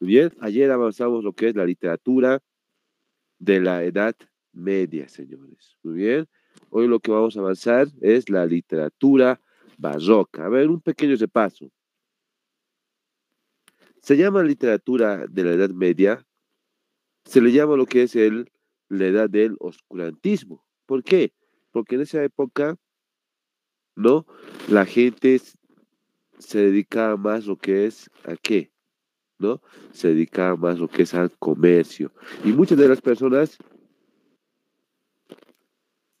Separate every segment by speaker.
Speaker 1: Bien, ayer avanzamos lo que es la literatura de la Edad Media, señores. Muy bien, hoy lo que vamos a avanzar es la literatura barroca. A ver, un pequeño repaso. Se llama literatura de la Edad Media, se le llama lo que es el, la edad del oscurantismo. ¿Por qué? Porque en esa época, ¿no? La gente se dedicaba más lo que es a qué, ¿no? Se dedicaba más lo que es al comercio. Y muchas de las personas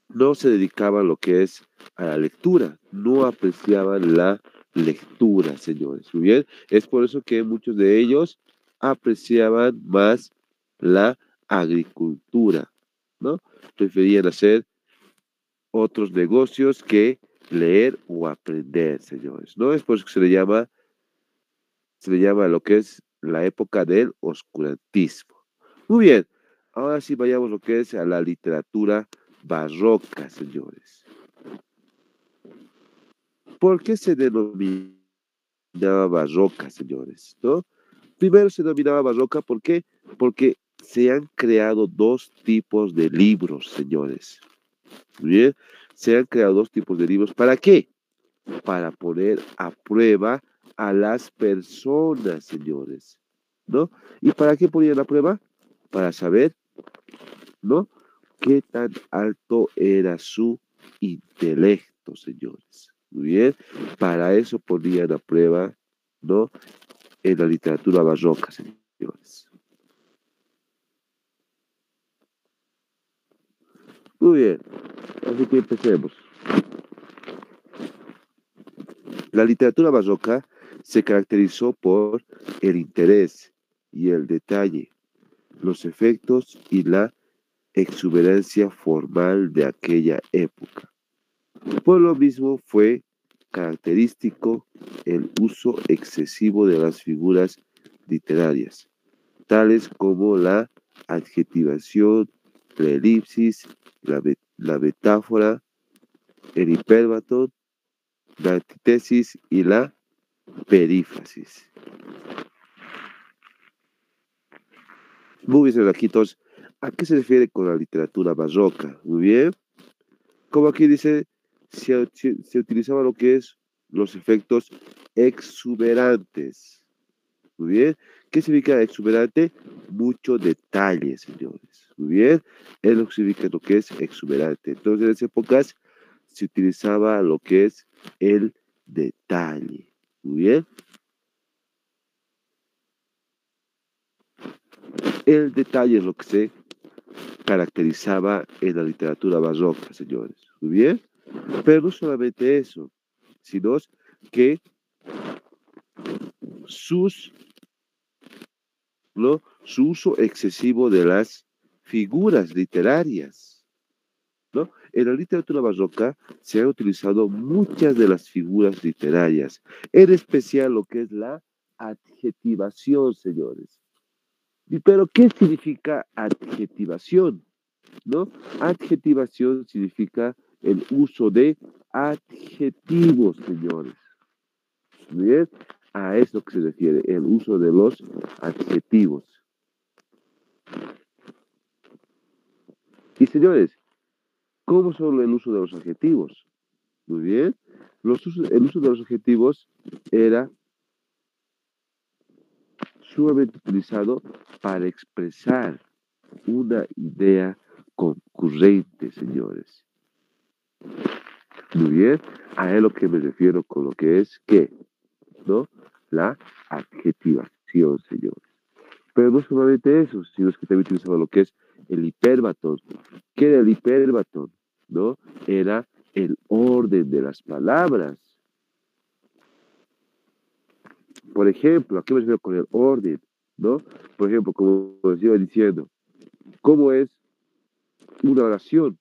Speaker 1: no se dedicaban lo que es a la lectura, no apreciaban la lectura, señores. Muy bien, es por eso que muchos de ellos apreciaban más la agricultura, ¿no? Preferían hacer otros negocios que leer o aprender, señores. ¿No? Es por eso que se le llama, se le llama lo que es la época del oscurantismo. Muy bien, ahora sí vayamos lo que es a la literatura barroca, señores. ¿Por qué se denominaba barroca, señores? ¿No? Primero se denominaba barroca, ¿por qué? Porque se han creado dos tipos de libros, señores. Bien, se han creado dos tipos de libros. ¿Para qué? Para poner a prueba a las personas, señores. ¿No? ¿Y para qué ponían a prueba? Para saber, ¿no? Qué tan alto era su intelecto, señores. Muy bien. Para eso ponían a prueba, ¿no? En la literatura barroca, señores. Muy bien. Así que empecemos. La literatura barroca se caracterizó por el interés y el detalle, los efectos y la exuberancia formal de aquella época. Por lo mismo fue característico el uso excesivo de las figuras literarias, tales como la adjetivación, la elipsis, la, la metáfora, el hipérbato, la antítesis y la perífrasis. Muy bien, entonces, ¿a qué se refiere con la literatura barroca? Muy bien. Como aquí dice, se, se utilizaba lo que es los efectos exuberantes. Muy bien. ¿Qué significa exuberante? Mucho detalle, señores. Muy bien. Es lo que significa lo que es exuberante. Entonces, en esas épocas se utilizaba lo que es el detalle. Muy bien. El detalle es lo que se caracterizaba en la literatura barroca, señores. Muy bien. Pero no solamente eso, sino que sus, ¿no? su uso excesivo de las figuras literarias. ¿no? En la literatura barroca se han utilizado muchas de las figuras literarias, en especial lo que es la adjetivación, señores. Pero, ¿qué significa adjetivación? ¿No? Adjetivación significa el uso de adjetivos, señores. ¿Bien? A eso que se refiere, el uso de los adjetivos. Y señores, ¿cómo son el uso de los adjetivos? Muy bien. El uso de los adjetivos era sumamente utilizado para expresar una idea concurrente, señores. Muy bien, a lo que me refiero con lo que es que, ¿no? La adjetivación, señores. Pero no solamente eso, sino que también utilizaba lo que es el hiperbatón. ¿Qué era el hiperbatón? ¿No? Era el orden de las palabras. Por ejemplo, ¿a qué me refiero con el orden? ¿No? Por ejemplo, como decía diciendo, ¿cómo es una oración?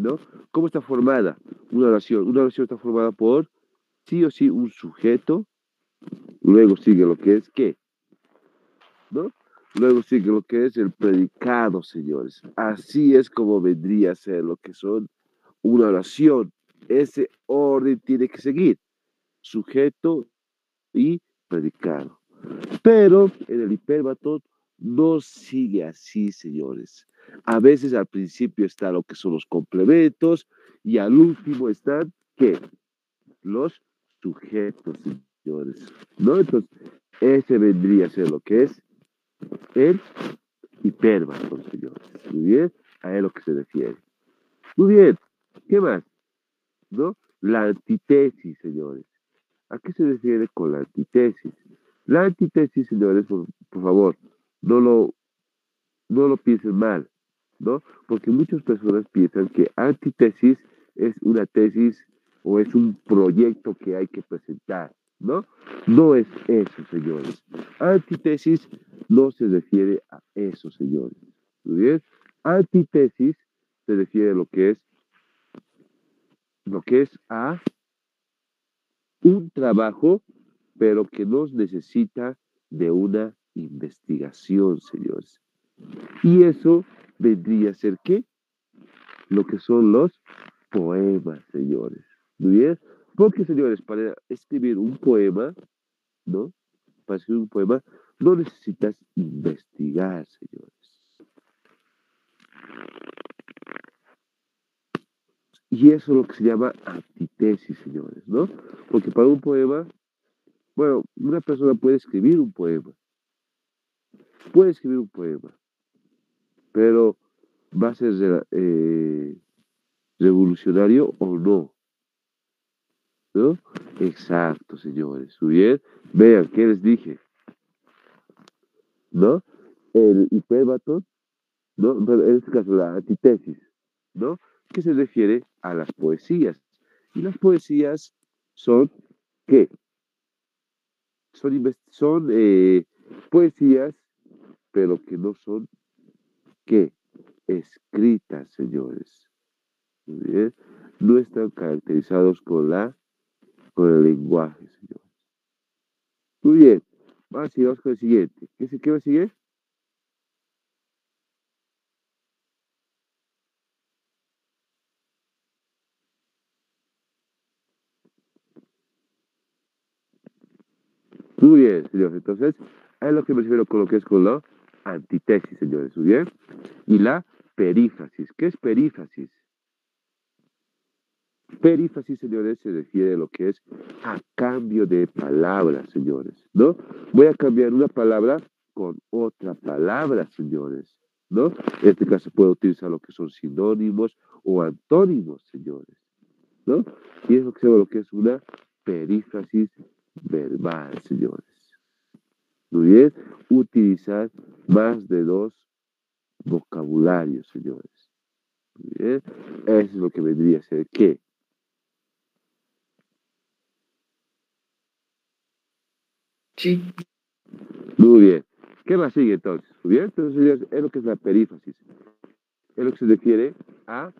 Speaker 1: ¿no? ¿Cómo está formada una oración? Una oración está formada por sí o sí un sujeto, luego sigue lo que es qué, ¿no? Luego sigue lo que es el predicado, señores. Así es como vendría a ser lo que son una oración. Ese orden tiene que seguir. Sujeto y predicado. Pero en el hiperbatón no sigue así, señores. A veces al principio está lo que son los complementos y al último están, ¿qué? Los sujetos, señores. ¿No? Entonces, ese vendría a ser lo que es el hiperbatón, señores. Muy bien, a él lo que se refiere. Muy bien, ¿qué más? ¿No? La antitesis, señores. ¿A qué se refiere con la antitesis? La antitesis, señores, por, favor, no lo, no lo piensen mal, ¿no? Porque muchas personas piensan que antitesis es una tesis o es un proyecto que hay que presentar, ¿no? No es eso, señores. Antitesis no se refiere a eso, señores. ¿Muy bien? Antitesis se refiere a lo que es lo que es a un trabajo, pero que nos necesita de una investigación, señores. Y eso vendría a ser qué? Lo que son los poemas, señores. ¿Muy bien? Porque, señores, para escribir un poema, ¿no? Para escribir un poema, no necesitas investigar, señores. Y eso es lo que se llama antitesis, señores, ¿no? Porque para un poema, bueno, una persona puede escribir un poema. Puede escribir un poema. Pero va a ser eh, revolucionario o no. ¿No? Exacto, señores. Muy bien. Vean, ¿qué les dije? ¿No? El hiperbatón, ¿no? En este caso, la antitesis, ¿no? que se refiere a las poesías. Y las poesías son, ¿qué? Son, son eh, poesías, pero que no son, ¿qué? Escritas, señores. No están caracterizados con la con el lenguaje, señores. Muy bien. Vamos, vamos con el siguiente. ¿Qué, qué va a seguir? Muy bien, señores. Entonces, es lo que me refiero con lo que es con la antitesis, señores. Muy bien. Y la perífrasis. ¿Qué es perífrasis? Perífrasis, señores, se refiere a lo que es a cambio de palabras, señores. ¿No? Voy a cambiar una palabra con otra palabra, señores. ¿No? En este caso puedo utilizar lo que son sinónimos o antónimos, señores. ¿No? Y es lo que que es una perífrasis verbal, señores. Muy bien, utilizar más de dos vocabularios, señores. Eso es lo que vendría a ser qué.
Speaker 2: Sí.
Speaker 1: Muy bien. ¿Qué más sigue entonces? Muy bien, entonces es lo que es la perífrasis. Es lo que se refiere a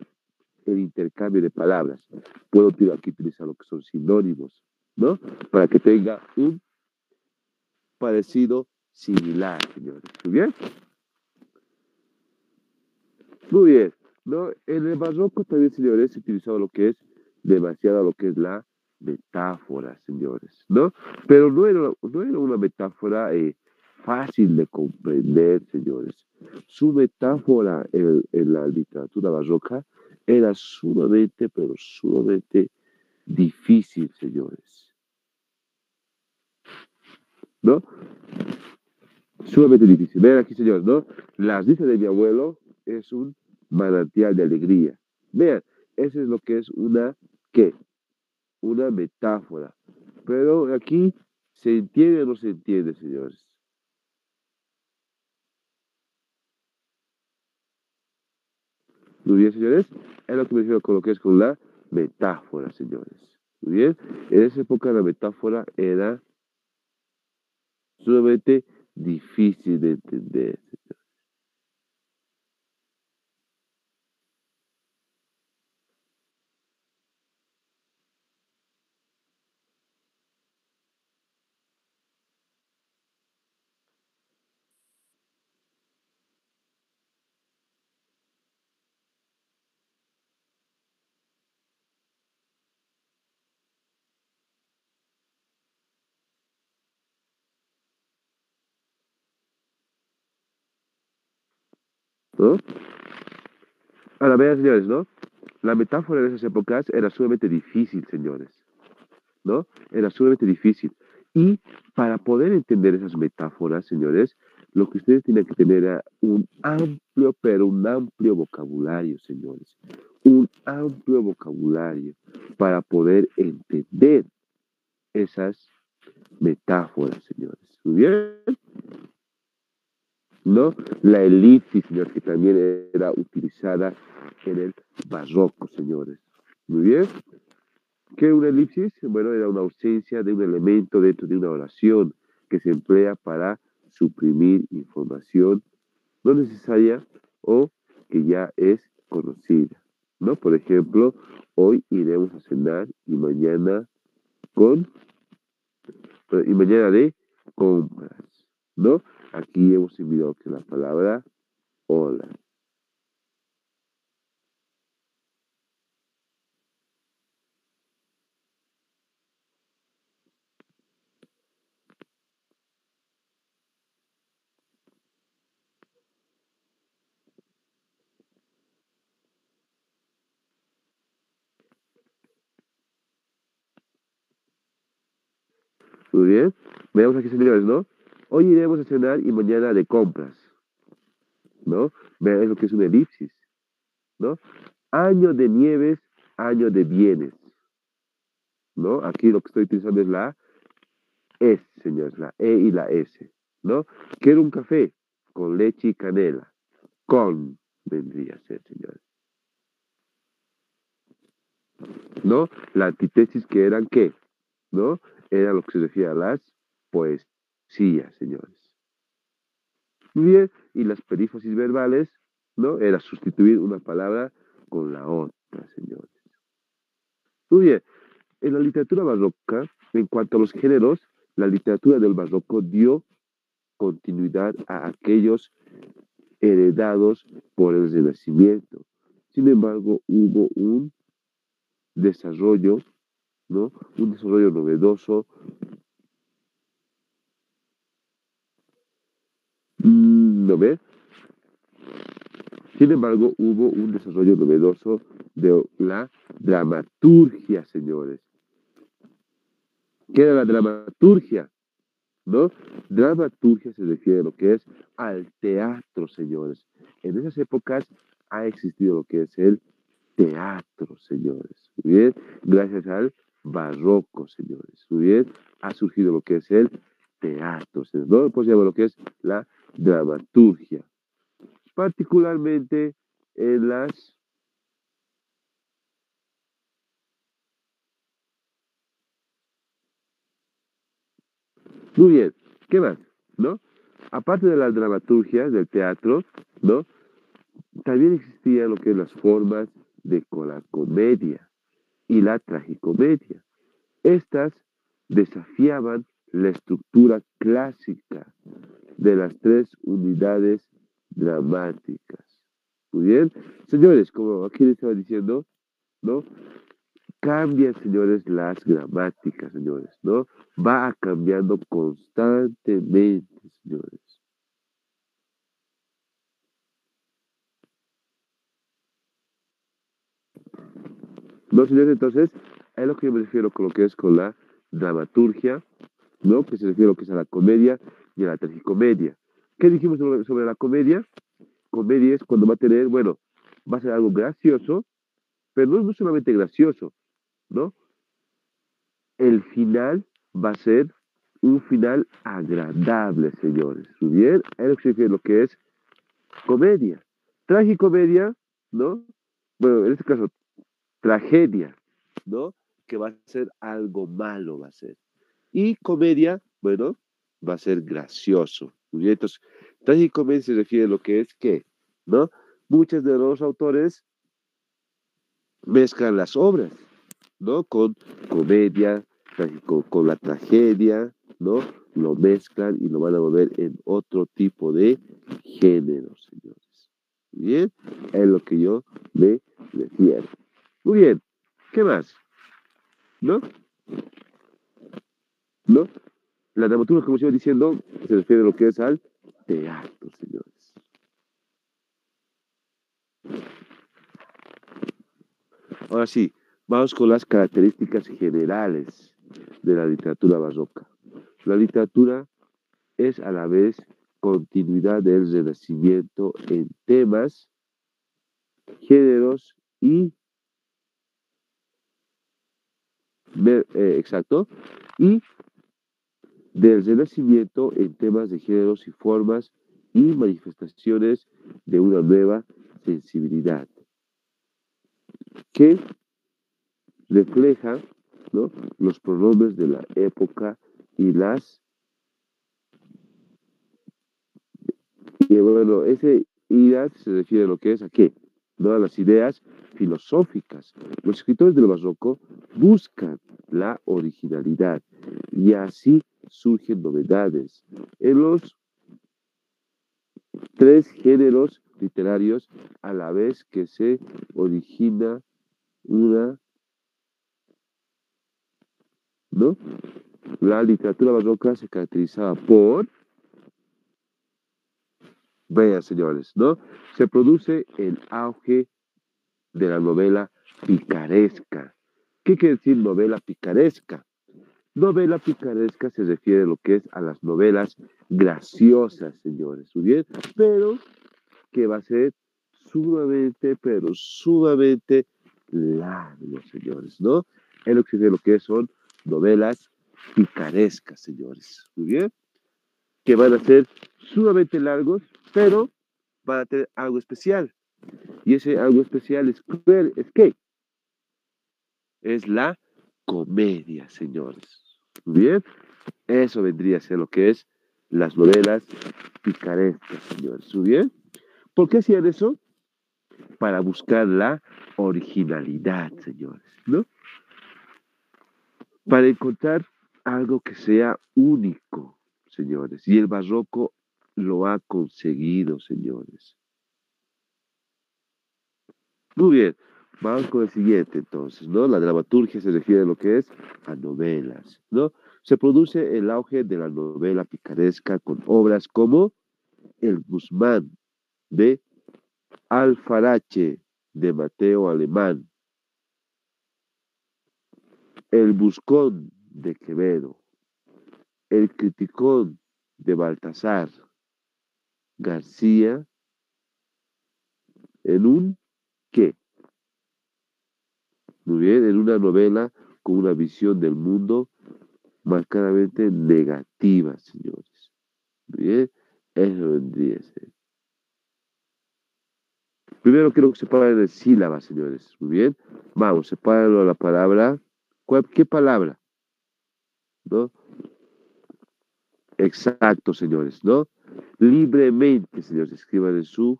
Speaker 1: el intercambio de palabras. Puedo aquí utilizar lo que son sinónimos, ¿no? Para que tenga un parecido similar, señores. ¿Muy bien? Muy bien. ¿no? En el barroco también, señores, se utilizaba lo que es demasiado lo que es la metáfora, señores, ¿no? Pero no era, no era una metáfora eh, fácil de comprender, señores. Su metáfora en, la literatura barroca era sumamente, pero sumamente difícil, señores. ¿no? Sumamente difícil. Vean aquí, señores, ¿no? Las dices de mi abuelo es un manantial de alegría. Vean, eso es lo que es una, ¿qué? Una metáfora. Pero aquí, ¿se entiende o no se entiende, señores? Muy bien, señores. Es lo que me refiero con lo que es con la metáfora, señores. Muy bien. En esa época la metáfora era sumamente difícil de entender. ¿No? A la vez, señores, ¿no? La metáfora de esas épocas era sumamente difícil, señores, ¿no? Era sumamente difícil. Y para poder entender esas metáforas, señores, lo que ustedes tienen que tener era un amplio, pero un amplio vocabulario, señores. Un amplio vocabulario para poder entender esas metáforas, señores. ¿Muy bien? ¿No? La elipsis, señores, que también era utilizada en el barroco, señores. Muy bien. ¿Qué es una elipsis? Bueno, era una ausencia de un elemento dentro de una oración que se emplea para suprimir información no necesaria o que ya es conocida. ¿no? Por ejemplo, hoy iremos a cenar y mañana con y mañana de compras, ¿no? Aquí hemos enviado que la palabra hola. Muy bien. Veamos aquí, señores, ¿no? Hoy iremos a cenar y mañana de compras. ¿No? Vean lo que es una elipsis. ¿No? Año de nieves, año de bienes. ¿No? Aquí lo que estoy utilizando es la S, señores, la E y la S. ¿No? Quiero un café con leche y canela. Con vendría a ser, señores. ¿No? La antítesis que eran qué? ¿No? Era lo que se decía las poesías, señores. Muy bien, y las perífosis verbales, ¿no? Era sustituir una palabra con la otra, señores. Muy bien, en la literatura barroca, en cuanto a los géneros, la literatura del barroco dio continuidad a aquellos heredados por el Renacimiento. Sin embargo, hubo un desarrollo ¿no? Un desarrollo novedoso. Sin embargo, hubo un desarrollo novedoso de la dramaturgia, señores. ¿Qué era la dramaturgia? ¿No? Dramaturgia se refiere a lo que es al teatro, señores. En esas épocas ha existido lo que es el teatro, señores. Bien, gracias al barroco, señores. Muy bien, ha surgido lo que es el teatro, ¿no? Pues llama lo que es la dramaturgia. Particularmente en las Muy bien, ¿qué más? ¿No? Aparte de la dramaturgia, del teatro, ¿no? También existían lo que las formas de la comedia y la tragicomedia. Estas desafiaban la estructura clásica de las tres unidades dramáticas. Muy bien. Señores, como aquí les estaba diciendo, ¿no? Cambian, señores, las gramáticas, señores, ¿no? Va cambiando constantemente, señores. No, señores, entonces, es lo que yo me refiero con lo que es con la dramaturgia, ¿no? Que se refiere a lo que es a la comedia y la tragicomedia. ¿Qué dijimos sobre, la comedia? Comedia es cuando va a tener, bueno, va a ser algo gracioso, pero no, no solamente gracioso, ¿no? El final va a ser un final agradable, señores. Bien, es lo que es comedia. Tragicomedia, ¿no? Bueno, en este caso, tragedia, ¿no? Que va a ser algo malo, va a ser. Y comedia, bueno, va a ser gracioso. Bien, entonces, tragicomedia se refiere a lo que es qué, ¿no? Muchos de los autores mezclan las obras, ¿no? Con comedia, con, con la tragedia, ¿no? Lo mezclan y lo van a volver en otro tipo de género, señores. Bien, es lo que yo me refiero. Muy bien. ¿Qué más? ¿No? ¿No? La dramaturgia, como iba diciendo, se refiere a lo que es al teatro, señores. Ahora sí, vamos con las características generales de la literatura barroca. La literatura es a la vez continuidad del renacimiento en temas, géneros y eh, exacto, y del renacimiento en temas de géneros y formas y manifestaciones de una nueva sensibilidad que refleja los pronombres de la época y las y bueno, ese ideas se refiere a lo que es a qué, a las ideas filosóficas. Los escritores del barroco buscan la originalidad y así surgen novedades en los tres géneros literarios a la vez que se origina una ¿no? La literatura barroca se caracterizaba por vean señores, ¿no? Se produce el auge de la novela picaresca. ¿Qué quiere decir novela picaresca? Novela picaresca se refiere a lo que es a las novelas graciosas, señores, ¿muy bien? Pero que va a ser sumamente, pero sumamente largo, señores, ¿no? Es lo que se lo que son novelas picarescas, señores, ¿muy bien? Que van a ser sumamente largos, pero van a tener algo especial. Y ese algo especial es, es que es la comedia, señores. Bien, eso vendría a ser lo que es las novelas picarescas, señores. ¿Muy bien? ¿Por qué hacían eso? Para buscar la originalidad, señores, ¿no? Para encontrar algo que sea único, señores. Y el barroco lo ha conseguido, señores. Muy bien, vamos con el siguiente entonces, ¿no? La dramaturgia se refiere a lo que es a novelas, ¿no? Se produce el auge de la novela picaresca con obras como El Guzmán de Alfarache de Mateo Alemán, El Buscón de Quevedo, El Criticón de Baltasar, García, en un qué. Muy bien, en una novela con una visión del mundo marcadamente negativa, señores. Muy bien, eso vendría a ser. Primero quiero que separen de sílabas, señores. Muy bien. Vamos, sepárenlo a la palabra. ¿Qué palabra? ¿No? Exacto, señores, ¿no? Libremente, señores, escriban en su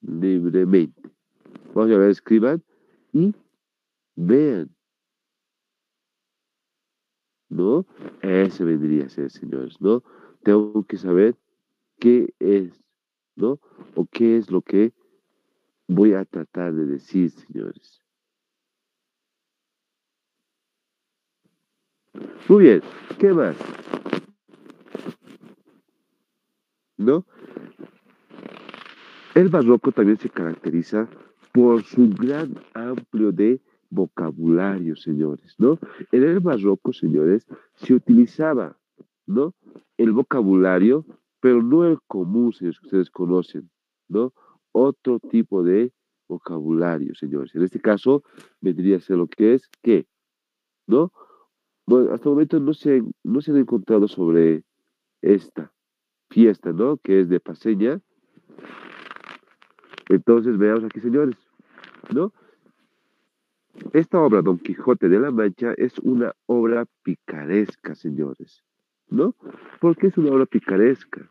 Speaker 1: libremente. Vamos a ver, escriban y vean. ¿No? Ese vendría a ser, señores, ¿no? Tengo que saber qué es, ¿no? O qué es lo que voy a tratar de decir, señores. Muy bien, ¿qué más? ¿No? El barroco también se caracteriza por su gran amplio de vocabulario, señores, ¿no? En el barroco, señores, se utilizaba, ¿no? El vocabulario, pero no el común, señores, que ustedes conocen, ¿no? Otro tipo de vocabulario, señores. En este caso, vendría a ser lo que es, ¿qué? ¿No? Bueno, hasta el momento no se, no se han encontrado sobre esta fiesta, ¿no? Que es de Paseña. Entonces, veamos aquí, señores, ¿no? Esta obra, Don Quijote de la Mancha, es una obra picaresca, señores, ¿no? ¿Por qué es una obra picaresca?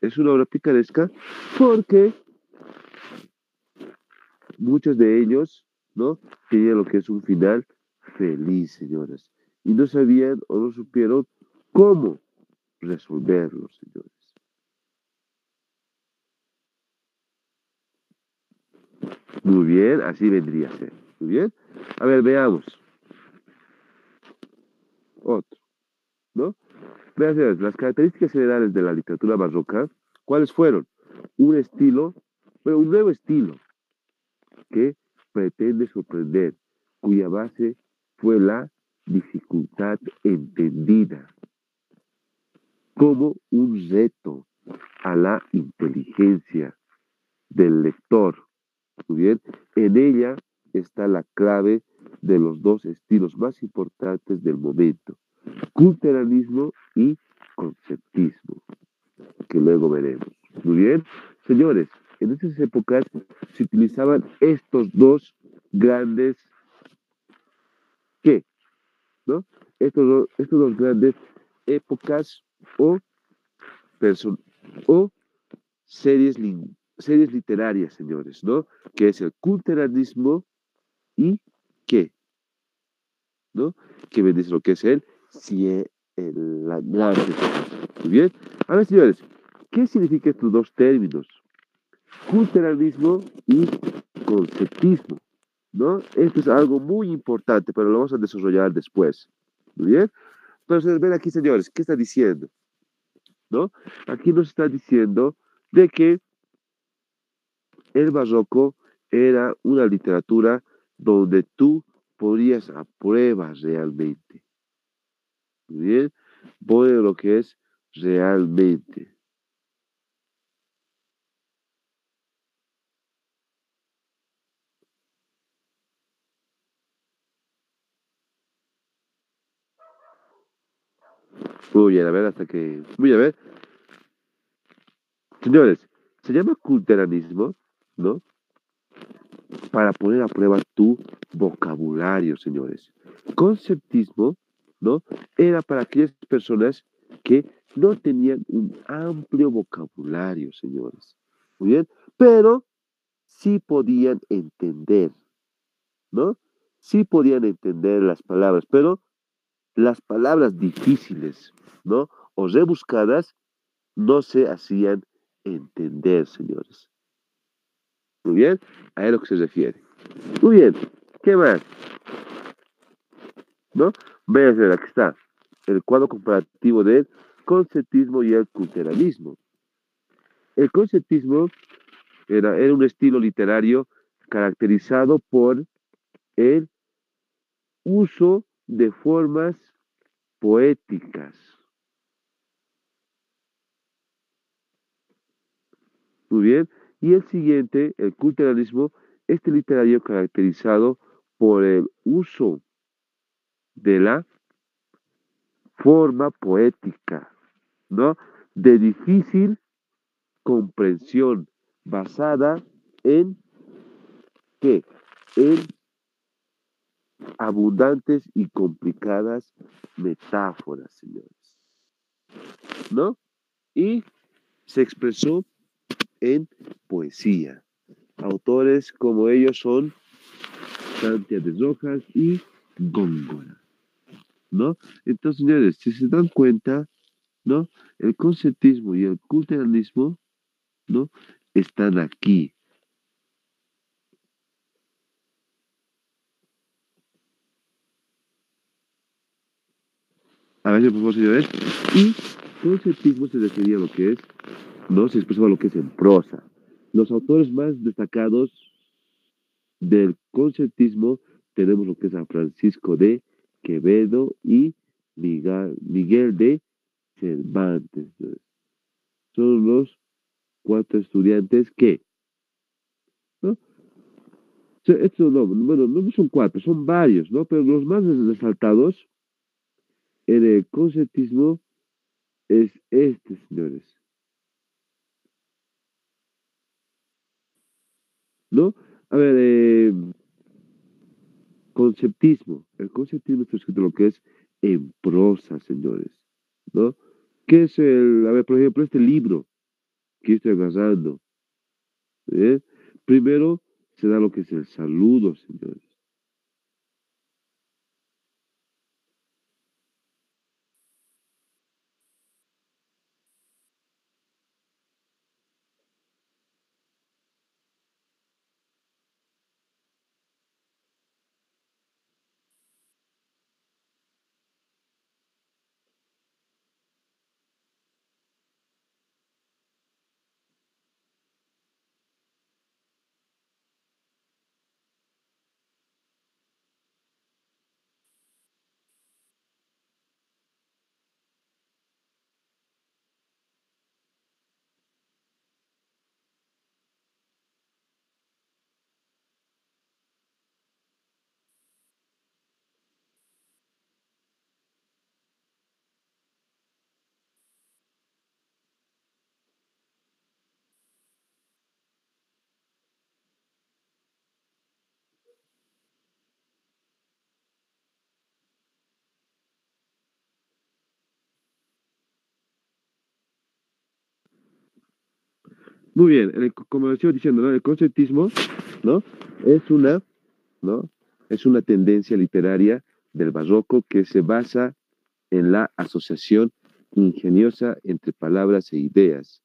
Speaker 1: Es una obra picaresca porque muchos de ellos, ¿no? Tenían lo que es un final feliz, señores y no sabían o no supieron cómo resolverlo, señores. Muy bien, así vendría a ser. Muy bien. A ver, veamos. Otro. ¿No? Vean, las características generales de la literatura barroca, ¿cuáles fueron? un estilo, pero un nuevo estilo que pretende sorprender, cuya base fue la dificultad entendida como un reto a la inteligencia del lector. Muy bien, en ella está la clave de los dos estilos más importantes del momento, culturalismo y conceptismo, que luego veremos. Muy bien, señores, en esas épocas se utilizaban estos dos grandes, ¿qué? ¿No? Estos dos, grandes épocas o, series, literarias, señores, ¿no? Que es el culturalismo y qué, ¿no? Que me dice lo que es el, si es el, la gran Muy bien. A ver, señores, ¿qué significan estos dos términos? Culturalismo y conceptismo, ¿no? Esto es algo muy importante, pero lo vamos a desarrollar después. Muy bien. Entonces, ven aquí, señores, ¿qué está diciendo? ¿No? Aquí nos está diciendo de que el barroco era una literatura donde tú podrías a pruebas realmente. Muy bien, a lo que es realmente. Bien, a ver, hasta que. Voy a ver. Señores, se llama culteranismo, ¿no? Para poner a prueba tu vocabulario, señores. Conceptismo, ¿no? Era para aquellas personas que no tenían un amplio vocabulario, señores. Muy bien, pero sí podían entender, ¿no? Sí podían entender las palabras, pero las palabras difíciles, ¿no? O rebuscadas no se hacían entender, señores. Muy bien, a lo que se refiere. Muy bien, ¿qué más? ¿No? Véanse, aquí está, el cuadro comparativo del conceptismo y el culturalismo. El conceptismo era, era un estilo literario caracterizado por el uso de formas poéticas. Muy bien. Y el siguiente, el culturalismo, este literario caracterizado por el uso de la forma poética, ¿no? De difícil comprensión, basada en qué? En abundantes y complicadas metáforas, señores. ¿No? Y se expresó en poesía. Autores como ellos son Santia de Rojas y Góngora. ¿No? Entonces, señores, si se dan cuenta, ¿no? El conceptismo y el culturalismo, ¿no? Están aquí. A ver, por favor, señores. Y conceptismo se refería a lo que es, ¿no? Se expresaba lo que es en prosa. Los autores más destacados del conceptismo tenemos lo que es a Francisco de Quevedo y Miguel, de Cervantes. Son los cuatro estudiantes que, ¿no? Estos no, bueno, no son cuatro, son varios, ¿no? Pero los más resaltados el conceptismo es este, señores. ¿No? A ver, eh, conceptismo. El conceptismo está escrito lo que es en prosa, señores. ¿No? ¿Qué es el, a ver, por ejemplo, este libro que estoy agarrando? ¿eh? Primero se da lo que es el saludo, señores. Muy bien, como decía diciendo, el conceptismo ¿no? es, una, ¿no? es una tendencia literaria del barroco que se basa en la asociación ingeniosa entre palabras e ideas.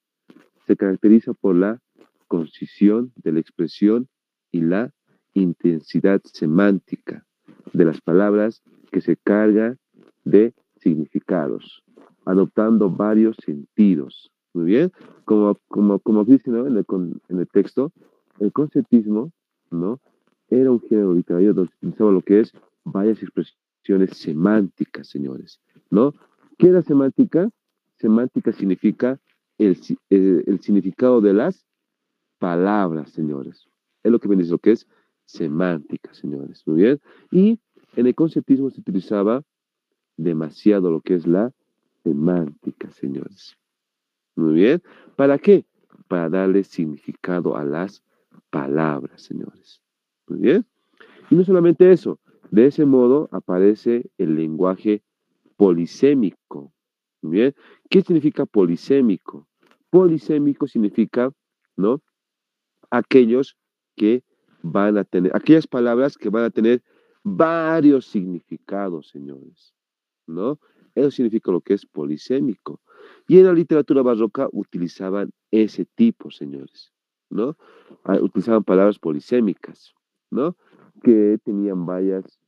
Speaker 1: Se caracteriza por la concisión de la expresión y la intensidad semántica de las palabras que se carga de significados, adoptando varios sentidos. Muy bien, como, como, como dice en, el, en el texto, el conceptismo ¿no? era un género literario donde utilizaba lo que es varias expresiones semánticas, señores. ¿no? ¿Qué era semántica? Semántica significa el, el, el significado de las palabras, señores. Es lo que viene lo que es semántica, señores. Muy bien. Y en el conceptismo se utilizaba demasiado lo que es la semántica, señores. Muy bien. ¿Para qué? Para darle significado a las palabras, señores. Muy bien. Y no solamente eso, de ese modo aparece el lenguaje polisémico. Muy bien. ¿Qué significa polisémico? Polisémico significa, ¿no? Aquellos que van a tener, aquellas palabras que van a tener varios significados, señores, ¿no? Eso significa lo que es polisémico. Y en la literatura barroca utilizaban ese tipo, señores, ¿no? Ah, utilizaban palabras polisémicas, ¿no? Que tenían varias,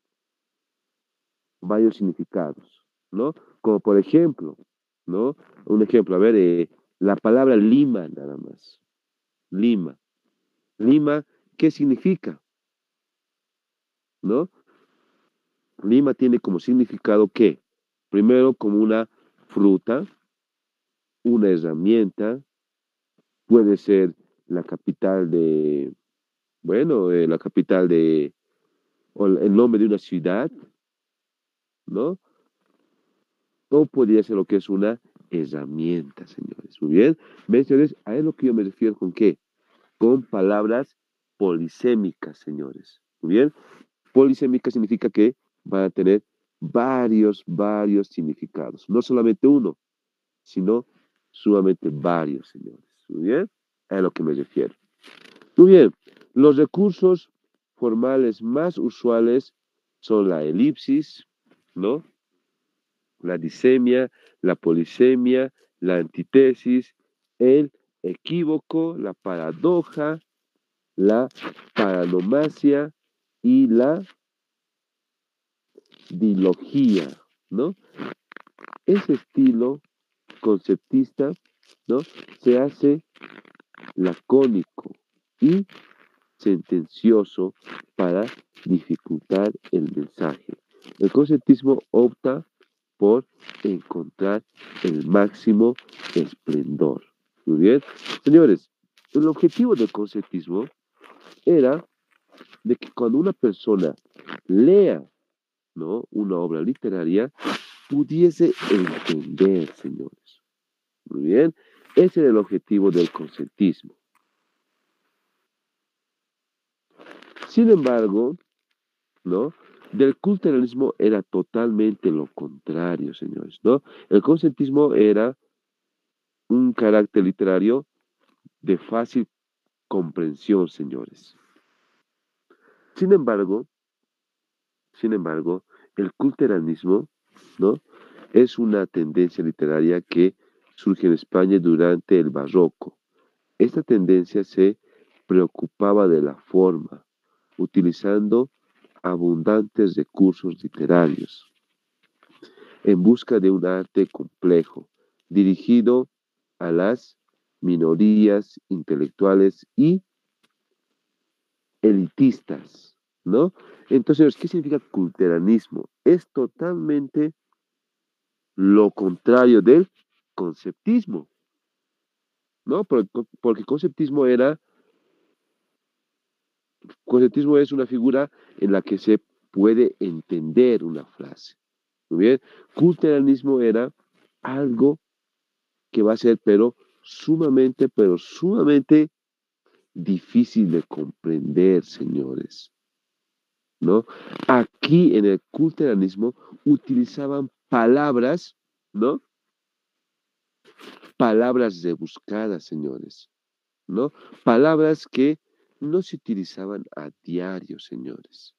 Speaker 1: varios significados, ¿no? Como por ejemplo, ¿no? Un ejemplo, a ver, eh, la palabra lima nada más. Lima. Lima, ¿qué significa? ¿No? Lima tiene como significado qué? Primero como una fruta, una herramienta, puede ser la capital de, bueno, eh, la capital de, o el nombre de una ciudad, ¿no? O podría ser lo que es una herramienta, señores. Muy bien. ¿Ven, señores? A lo que yo me refiero con qué? Con palabras polisémicas, señores. Muy bien. Polisémica significa que van a tener varios, varios significados. No solamente uno, sino sumamente varios, señores. Muy bien, a lo que me refiero. Muy bien, los recursos formales más usuales son la elipsis, ¿no? La disemia, la polisemia, la antítesis, el equívoco, la paradoja, la paranomasia y la dilogía, ¿no? Ese estilo conceptista, ¿no? Se hace lacónico y sentencioso para dificultar el mensaje. El conceptismo opta por encontrar el máximo esplendor. Muy bien. Señores, el objetivo del conceptismo era de que cuando una persona lea ¿no? una obra literaria, pudiese entender, señores. Muy bien, ese era el objetivo del conceptismo. Sin embargo, ¿no? Del culturalismo era totalmente lo contrario, señores, ¿no? El conceptismo era un carácter literario de fácil comprensión, señores. Sin embargo, sin embargo, el culteranismo, Es una tendencia literaria que surge en España durante el barroco. Esta tendencia se preocupaba de la forma, utilizando abundantes recursos literarios, en busca de un arte complejo, dirigido a las minorías intelectuales y elitistas, ¿no? Entonces, ¿qué significa culteranismo? Es totalmente lo contrario del conceptismo, ¿no? Porque, conceptismo era, conceptismo es una figura en la que se puede entender una frase, ¿muy bien? Culteranismo era algo que va a ser, pero sumamente, pero sumamente difícil de comprender, señores. ¿No? Aquí en el culteranismo utilizaban palabras, ¿no? Palabras rebuscadas, señores. ¿no? Palabras que no se utilizaban a diario, señores.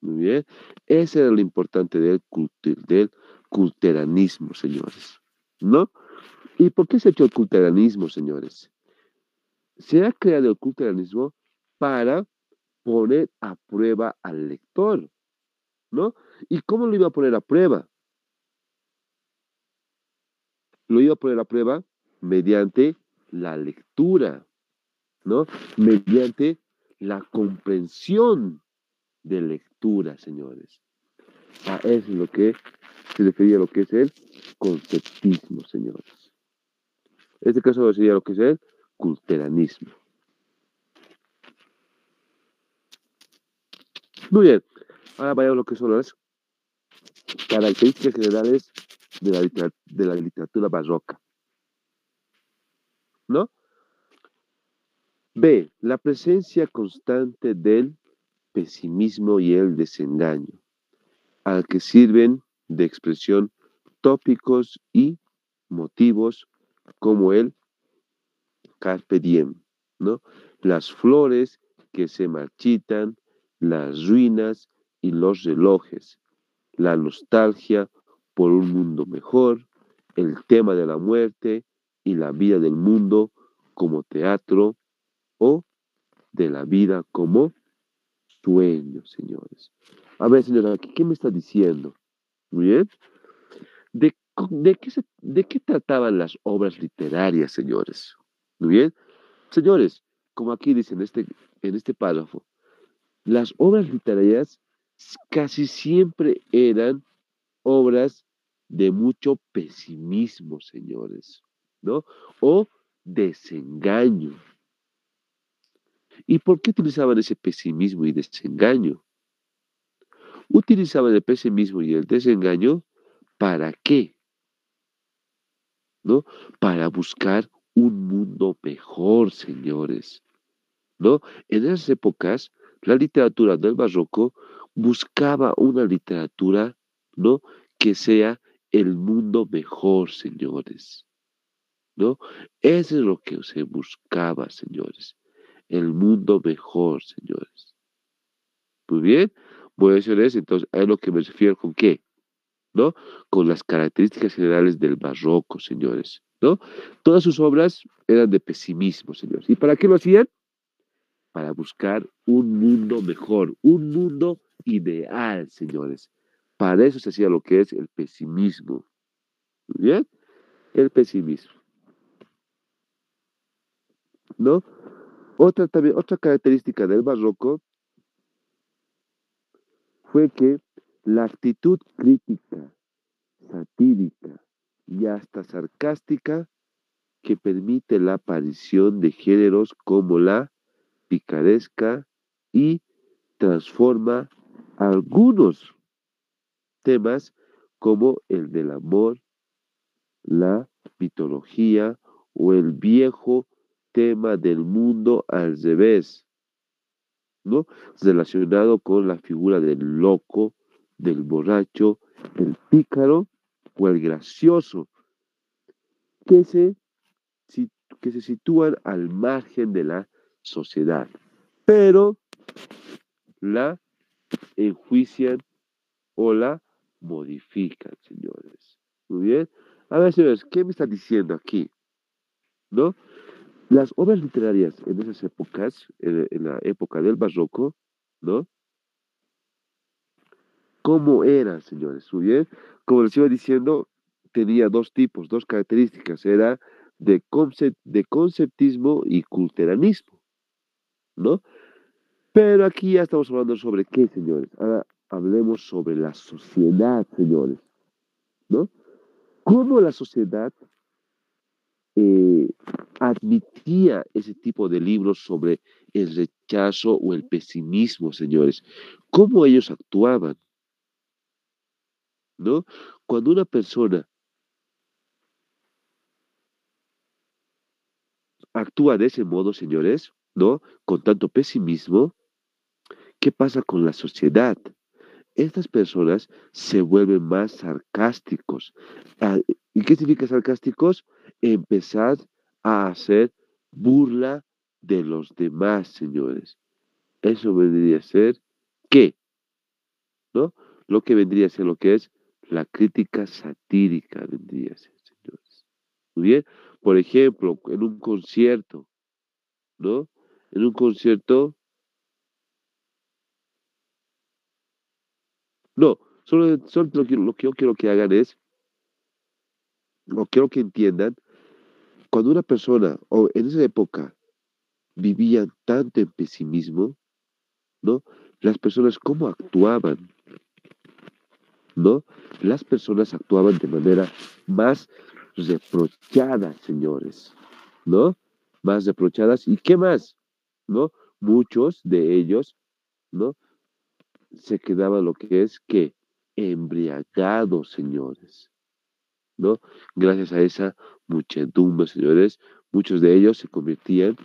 Speaker 1: Muy bien. Ese era lo importante del, del culteranismo, señores. ¿No? ¿Y por qué se ha hecho el culteranismo, señores? Se ha creado el culteranismo para poner a prueba al lector, ¿no? ¿Y cómo lo iba a poner a prueba? Lo iba a poner a prueba mediante la lectura, ¿no? Mediante la comprensión de lectura, señores. A eso es lo que se refería a lo que es el conceptismo, señores. En este caso sería lo que es el culteranismo. Bien, ahora vayamos a lo que son las características generales de la, de la literatura barroca. ¿No? B. La presencia constante del pesimismo y el desengaño, al que sirven de expresión tópicos y motivos como el carpe diem, ¿no? Las flores que se marchitan, las ruinas y los relojes, la nostalgia por un mundo mejor, el tema de la muerte y la vida del mundo como teatro o de la vida como sueños, señores. A ver, señora, ¿qué me está diciendo? Muy bien. ¿De, qué ¿De qué trataban las obras literarias, señores? Muy bien. Señores, como aquí dicen en este, en este párrafo, las obras literarias casi siempre eran obras de mucho pesimismo, señores, ¿no? O desengaño. ¿Y por qué utilizaban ese pesimismo y desengaño? Utilizaban el pesimismo y el desengaño para qué? ¿No? Para buscar un mundo mejor, señores. ¿No? En esas épocas, la literatura del barroco buscaba una literatura, ¿no? Que sea el mundo mejor, señores. ¿No? Eso es lo que se buscaba, señores el mundo mejor, señores. Muy bien, decir eso, entonces, a lo que me refiero con qué, ¿no? Con las características generales del barroco, señores, ¿no? Todas sus obras eran de pesimismo, señores. ¿Y para qué lo hacían? Para buscar un mundo mejor, un mundo ideal, señores. Para eso se hacía lo que es el pesimismo. ¿Muy bien? El pesimismo. ¿No? Otra, también, otra característica del barroco fue que la actitud crítica, satírica y hasta sarcástica que permite la aparición de géneros como la picaresca y transforma algunos temas como el del amor, la mitología o el viejo tema del mundo al revés, ¿no? Relacionado con la figura del loco, del borracho, el pícaro o el gracioso, que se, que se sitúan al margen de la sociedad, pero la enjuician o la modifican, señores. Muy bien. A ver, señores, ¿qué me está diciendo aquí? ¿No? Las obras literarias en esas épocas, en, la época del barroco, ¿no? ¿Cómo eran, señores? Muy bien. Como les iba diciendo, tenía dos tipos, dos características. Era de, de conceptismo y culteranismo, ¿no? Pero aquí ya estamos hablando sobre qué, señores. Ahora hablemos sobre la sociedad, señores, ¿no? ¿Cómo la sociedad eh, admitía ese tipo de libros sobre el rechazo o el pesimismo, señores. ¿Cómo ellos actuaban? ¿No? Cuando una persona actúa de ese modo, señores, ¿no? Con tanto pesimismo, ¿qué pasa con la sociedad? Estas personas se vuelven más sarcásticos. Ah, ¿Y qué significa sarcásticos? empezar a hacer burla de los demás, señores. Eso vendría a ser qué, ¿no? Lo que vendría a ser lo que es la crítica satírica, vendría a ser, señores. Muy bien. Por ejemplo, en un concierto, ¿no? En un concierto. No, solo, solo lo, que, lo que yo quiero que hagan es, o quiero que entiendan, cuando una persona, o en esa época, vivían tanto en pesimismo, ¿no? Las personas, ¿cómo actuaban? ¿No? Las personas actuaban de manera más reprochada, señores, ¿no? Más reprochadas. ¿Y qué más? ¿No? Muchos de ellos, ¿no? Se quedaban lo que es que embriagados, señores, ¿no? Gracias a esa muchedumbre, señores, muchos de ellos se convertían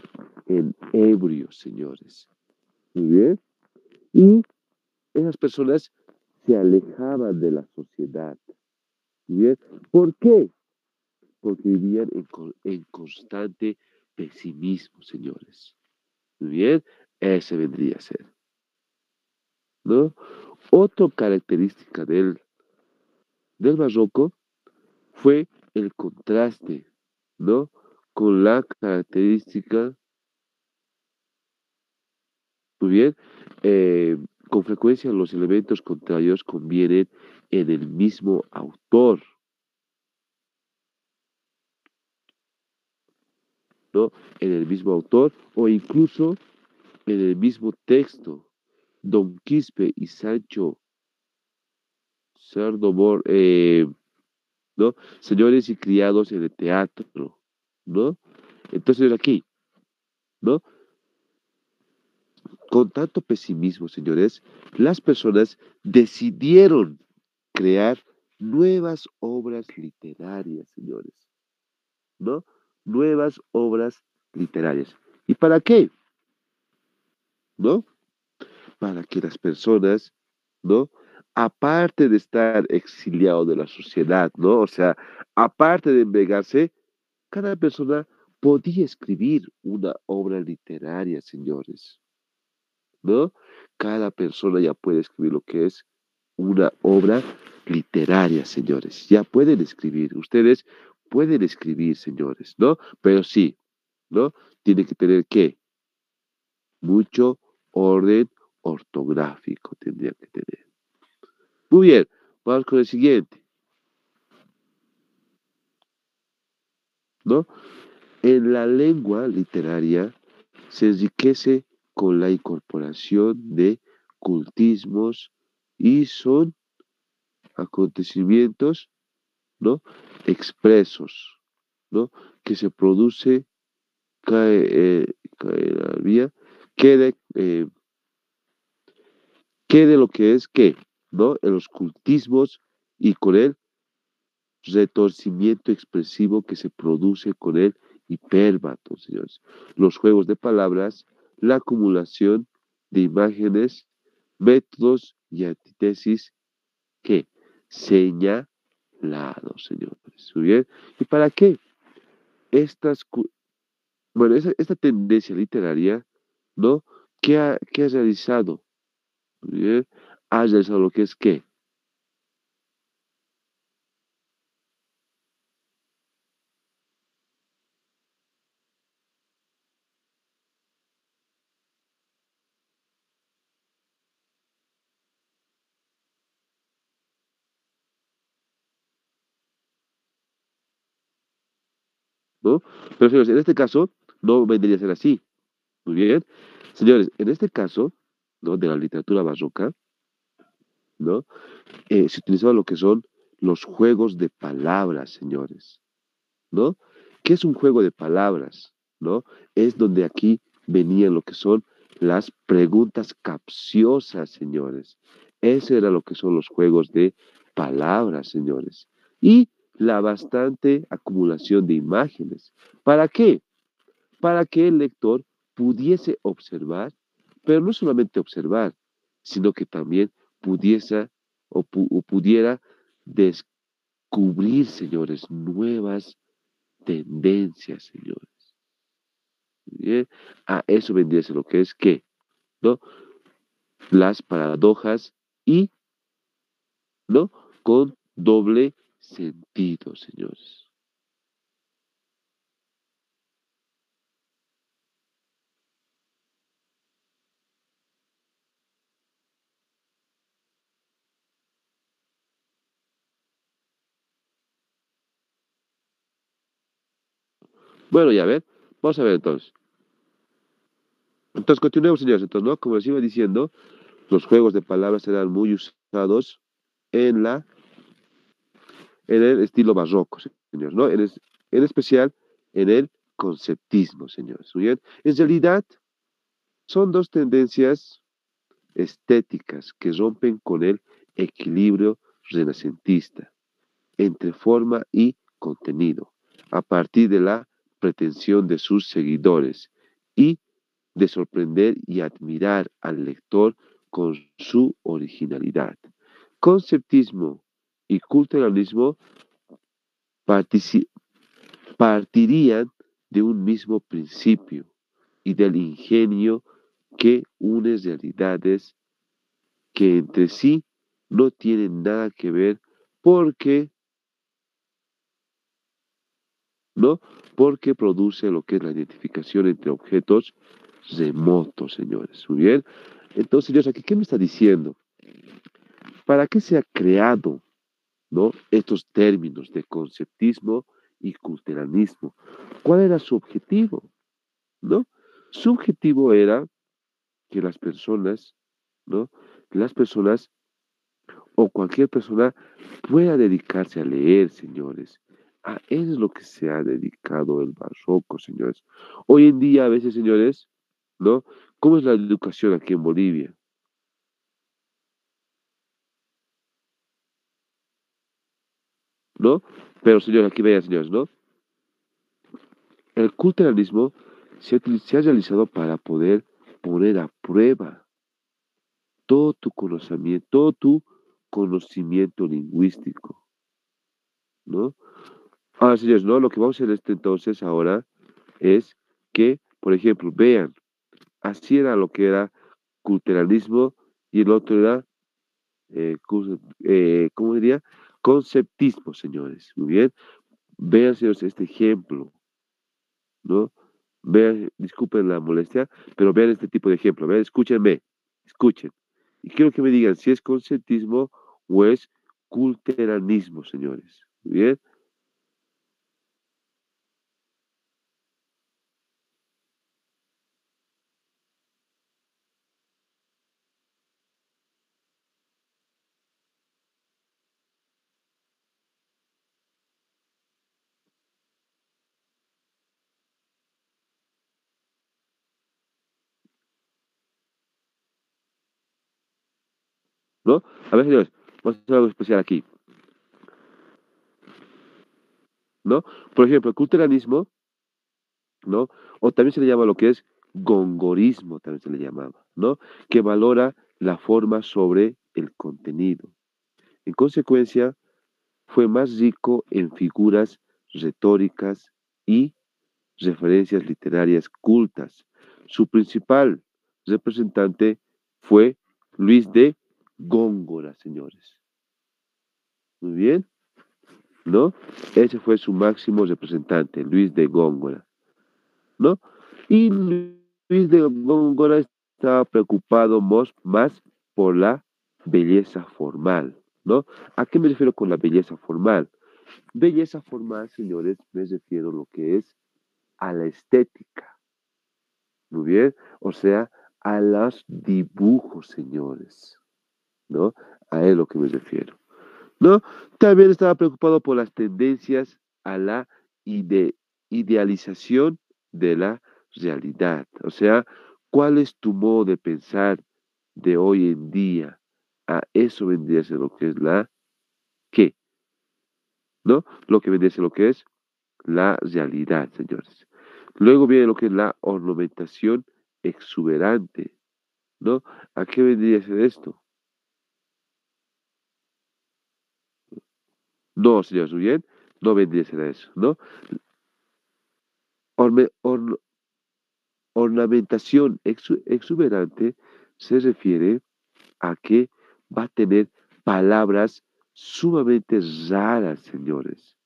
Speaker 1: en ebrios, señores. Muy bien. Y esas personas se alejaban de la sociedad. Muy bien. ¿Por qué? porque vivían en, constante pesimismo, señores. Bien, ese vendría a ser. ¿No? Otra característica del, del barroco fue el contraste, ¿no? Con la característica, muy bien, eh, con frecuencia los elementos contrarios convienen en el mismo autor, en el mismo autor o incluso en el mismo texto. Don Quispe y Sancho eh, ¿no? Señores y criados en el teatro, ¿no? Entonces aquí, ¿no? Con tanto pesimismo, señores, las personas decidieron crear nuevas obras literarias, señores, ¿no? Nuevas obras literarias. ¿Y para qué? ¿No? Para que las personas, ¿no? Aparte de estar exiliado de la sociedad, ¿no? O sea, aparte de envegarse, cada persona podía escribir una obra literaria, señores. ¿No? Cada persona ya puede escribir lo que es una obra literaria, señores. Ya pueden escribir. Ustedes pueden escribir, señores, ¿no? Pero sí, ¿no? Tiene que tener qué? Mucho orden ortográfico tendría que tener. Muy bien, vamos con el siguiente. ¿No? En la lengua literaria se enriquece con la incorporación de cultismos y son acontecimientos ¿no? expresos, ¿no? que se produce, cae, eh, cae la vía, quede, eh, quede lo que es que, ¿no? En los cultismos y con el retorcimiento expresivo que se produce con el hipérbato, señores. Los juegos de palabras, la acumulación de imágenes, métodos y antítesis que seña lado, señores. ¿Muy bien? ¿Y para qué? Estas, bueno, esta tendencia literaria, ¿no? ¿Qué ha, qué ha realizado? ¿Muy bien? Ha realizado lo que es qué? ¿no? Pero señores, en este caso no vendría a ser así. Muy bien. Señores, en este caso, ¿no? De la literatura barroca, ¿no? Eh, se utilizaba lo que son los juegos de palabras, señores, ¿no? ¿Qué es un juego de palabras? ¿No? Es donde aquí venían lo que son las preguntas capciosas, señores. Ese era lo que son los juegos de palabras, señores. Y la bastante acumulación de imágenes. ¿Para qué? Para que el lector pudiese observar, pero no solamente observar, sino que también pudiese o, pudiera descubrir, señores, nuevas tendencias, señores. Bien, a eso vendría lo que es qué, ¿no? Las paradojas y, ¿no? Con doble sentido, señores. Bueno, ya ver, vamos a ver entonces. Entonces, continuemos, señores. Entonces, ¿no? Como les iba diciendo, los juegos de palabras eran muy usados en la en el estilo barroco, señores, ¿no? En, en especial en el conceptismo, señores. ¿Muy? En realidad, son dos tendencias estéticas que rompen con el equilibrio renacentista entre forma y contenido, a partir de la pretensión de sus seguidores y de sorprender y admirar al lector con su originalidad. Conceptismo y culturalismo partirían de un mismo principio y del ingenio que une realidades que entre sí no tienen nada que ver porque ¿no? Porque produce lo que es la identificación entre objetos remotos, señores. Muy bien. Entonces, señores, aquí, ¿qué me está diciendo? ¿Para qué se ha creado, ¿no? Estos términos de conceptismo y culturalismo. ¿Cuál era su objetivo? ¿No? Su objetivo era que las personas, ¿no? Las personas o cualquier persona pueda dedicarse a leer, señores, a eso es lo que se ha dedicado el barroco, señores. Hoy en día, a veces, señores, ¿no? ¿Cómo es la educación aquí en Bolivia? ¿No? Pero, señores, aquí vean, señores, ¿no? El culturalismo se ha, realizado para poder poner a prueba todo tu conocimiento, todo tu conocimiento lingüístico, ¿no? Ahora, señores, ¿no? Lo que vamos a hacer este entonces ahora es que, por ejemplo, vean, así era lo que era culturalismo y el otro era, eh, eh, ¿cómo diría? Conceptismo, señores. Muy bien. Vean, señores, este ejemplo, ¿no? Vean, disculpen la molestia, pero vean este tipo de ejemplo. Vean, escúchenme, escuchen. Y quiero que me digan si es conceptismo o es culturalismo, señores. Muy bien. ¿No? A ver, señores, vamos a hacer algo especial aquí. ¿No? Por ejemplo, el culturalismo, ¿no? O también se le llama lo que es gongorismo, también se le llamaba, ¿no? Que valora la forma sobre el contenido. En consecuencia, fue más rico en figuras retóricas y referencias literarias cultas. Su principal representante fue Luis de Góngora, señores. Muy bien. ¿No? Ese fue su máximo representante, Luis de Góngora. ¿No? Y Luis de Góngora estaba preocupado más por la belleza formal. ¿No? ¿A qué me refiero con la belleza formal? Belleza formal, señores, me refiero a lo que es a la estética. Muy bien. O sea, a los dibujos, señores. ¿No? A él lo que me refiero, ¿no? También estaba preocupado por las tendencias a la idealización de la realidad, o sea, ¿cuál es tu modo de pensar de hoy en día? A eso vendría a ser lo que es la ¿qué? ¿No? Lo que vendría a ser lo que es la realidad, señores. Luego viene lo que es la ornamentación exuberante, ¿no? ¿A qué vendría a ser esto? No, señor bien, no vendría a eso, ¿no? Ornamentación exuberante se refiere a que va a tener palabras sumamente raras, señores,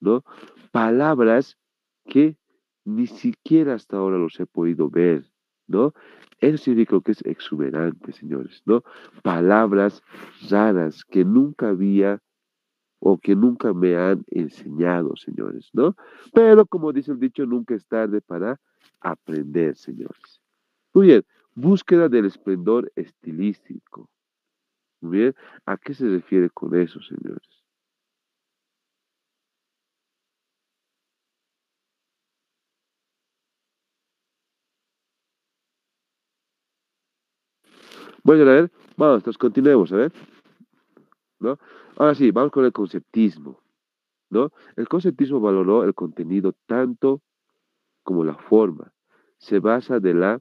Speaker 1: ¿no? Palabras que ni siquiera hasta ahora los he podido ver, ¿no? Eso significa que es exuberante, señores, ¿no? Palabras raras que nunca había o que nunca me han enseñado, señores, ¿no? Pero como dice el dicho, nunca es tarde para aprender, señores. Muy bien, búsqueda del esplendor estilístico. Muy bien, ¿a qué se refiere con eso, señores? Bueno, a ver, vamos, entonces continuemos, a ver. Ahora sí, vamos con el conceptismo. El conceptismo valoró el contenido tanto como la forma. Se basa de la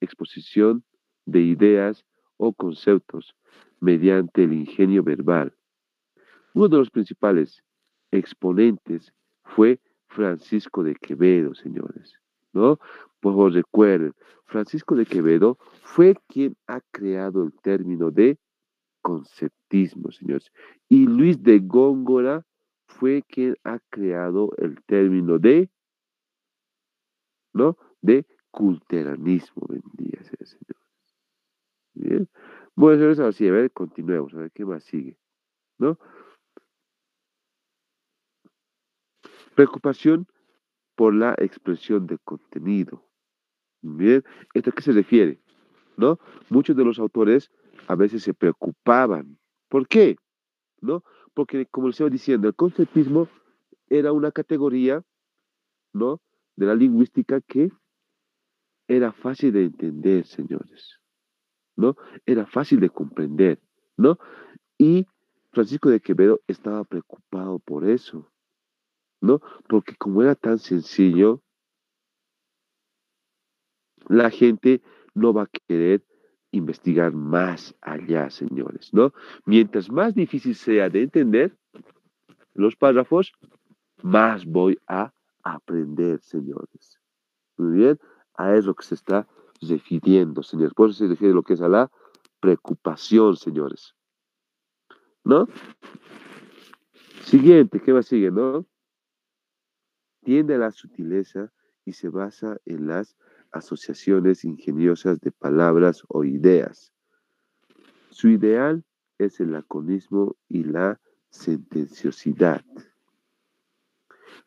Speaker 1: exposición de ideas o conceptos mediante el ingenio verbal. Uno de los principales exponentes fue Francisco de Quevedo, señores. ¿No? Pues recuerden, Francisco de Quevedo fue quien ha creado el término de conceptismo, señores. Y Luis de Góngora fue quien ha creado el término de, ¿no? De culteranismo, bendiga señores. Bien. Bueno, señores, ahora sí, a ver, continuemos, a ver qué más sigue, ¿no? Preocupación por la expresión de contenido. Bien, ¿esto a qué se refiere? ¿No? Muchos de los autores a veces se preocupaban. ¿Por qué? ¿No? Porque, como les estaba diciendo, el conceptismo era una categoría, ¿no? De la lingüística que era fácil de entender, señores, ¿no? Era fácil de comprender, ¿no? Y Francisco de Quevedo estaba preocupado por eso, ¿no? Porque como era tan sencillo, la gente no va a querer investigar más allá, señores, ¿no? Mientras más difícil sea de entender los párrafos, más voy a aprender, señores. Muy bien, a eso que se está refiriendo, señores. Por eso se refiere lo que es a la preocupación, señores. ¿No? Siguiente, ¿qué a seguir, no? Tiende a la sutileza y se basa en las asociaciones ingeniosas de palabras o ideas. Su ideal es el laconismo y la sentenciosidad.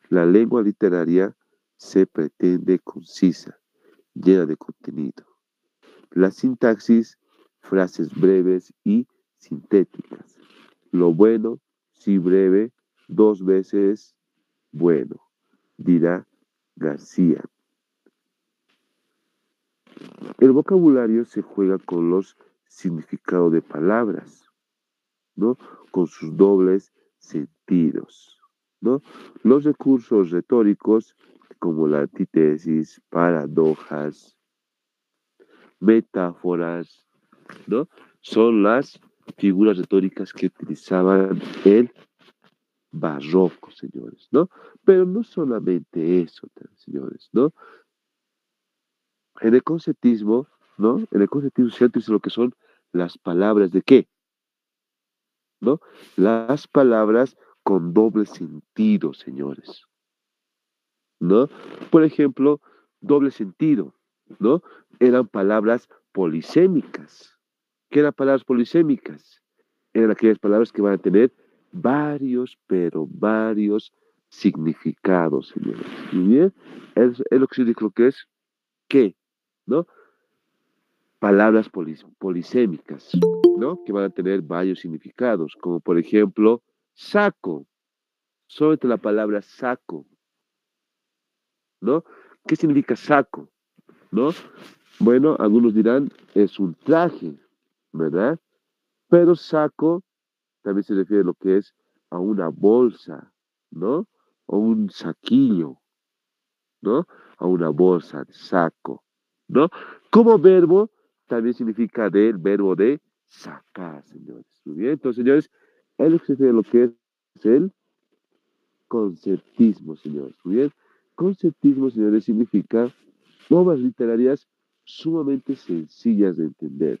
Speaker 1: La lengua literaria se pretende concisa, llena de contenido. La sintaxis, frases breves y sintéticas. Lo bueno, si breve, dos veces bueno, dirá García. El vocabulario se juega con los significados de palabras, ¿no? Con sus dobles sentidos, ¿no? Los recursos retóricos como la antítesis, paradojas, metáforas, ¿no? Son las figuras retóricas que utilizaban el barroco, señores, ¿no? Pero no solamente eso, señores, ¿no? En el conceptismo, ¿no? En el conceptismo se utiliza lo que son las palabras de qué? ¿No? Las palabras con doble sentido, señores. ¿No? Por ejemplo, doble sentido, ¿no? Eran palabras polisémicas. ¿Qué eran palabras polisémicas? Eran aquellas palabras que van a tener varios, pero varios significados, señores. Bien, es, lo que se lo que es qué, ¿no? Palabras polisémicas, ¿no? Que van a tener varios significados, como por ejemplo, saco. Solamente la palabra saco, ¿no? ¿Qué significa saco? ¿No? Bueno, algunos dirán, es un traje, ¿verdad? Pero saco también se refiere a lo que es a una bolsa, ¿no? O un saquillo, ¿no? A una bolsa, saco. ¿No? Como verbo también significa del verbo de sacar, señores. Muy bien, entonces, señores, él existe lo que es el conceptismo, señores. Muy bien, conceptismo, señores, significa obras literarias sumamente sencillas de entender.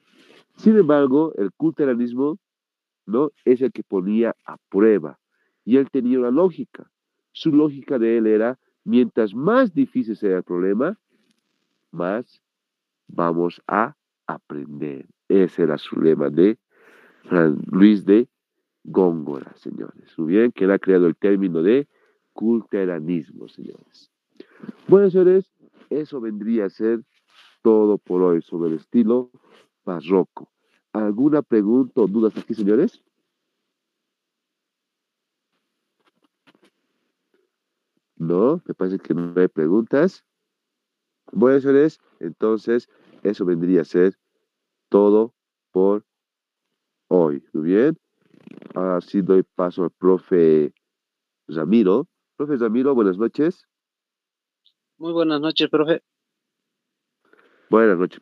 Speaker 1: Sin embargo, el culturalismo ¿no? es el que ponía a prueba y él tenía una lógica. Su lógica de él era, mientras más difícil sea el problema, más vamos a aprender. Ese era su lema de Luis de Góngora, señores. Bien, que él ha creado el término de culteranismo, señores. Bueno, señores, eso vendría a ser todo por hoy sobre el estilo barroco. ¿Alguna pregunta o dudas aquí, señores? No, me parece que no hay preguntas. Bueno, señores, entonces eso vendría a ser todo por hoy. ¿Muy bien? Ahora sí doy paso al profe Ramiro. Profe Ramiro, buenas noches.
Speaker 3: Muy buenas noches, profe.
Speaker 1: Buenas noches.